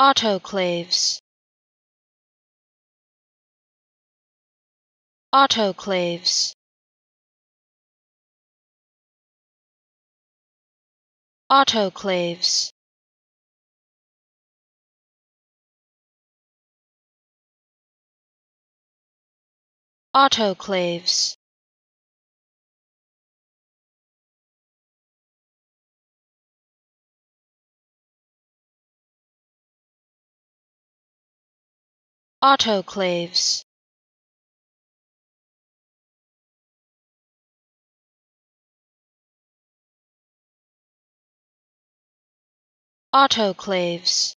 autoclaves. Autoclaves. Autoclaves. Autoclaves autoclaves. Autoclaves